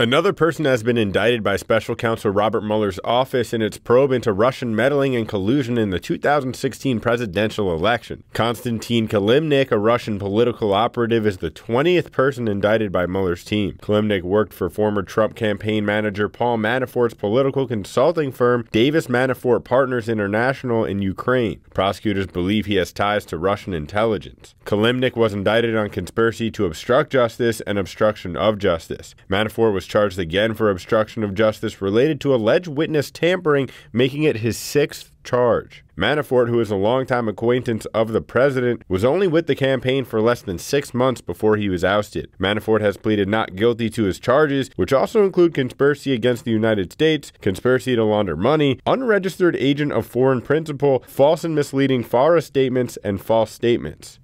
Another person has been indicted by special counsel Robert Mueller's office in its probe into Russian meddling and collusion in the 2016 presidential election. Konstantin Kilimnik, a Russian political operative, is the 20th person indicted by Mueller's team. Kilimnik worked for former Trump campaign manager Paul Manafort's political consulting firm Davis Manafort Partners International in Ukraine. Prosecutors believe he has ties to Russian intelligence. Kilimnik was indicted on conspiracy to obstruct justice and obstruction of justice. Manafort was charged again for obstruction of justice related to alleged witness tampering, making it his sixth charge. Manafort, who is a longtime acquaintance of the president, was only with the campaign for less than six months before he was ousted. Manafort has pleaded not guilty to his charges, which also include conspiracy against the United States, conspiracy to launder money, unregistered agent of foreign principal, false and misleading FARA statements, and false statements.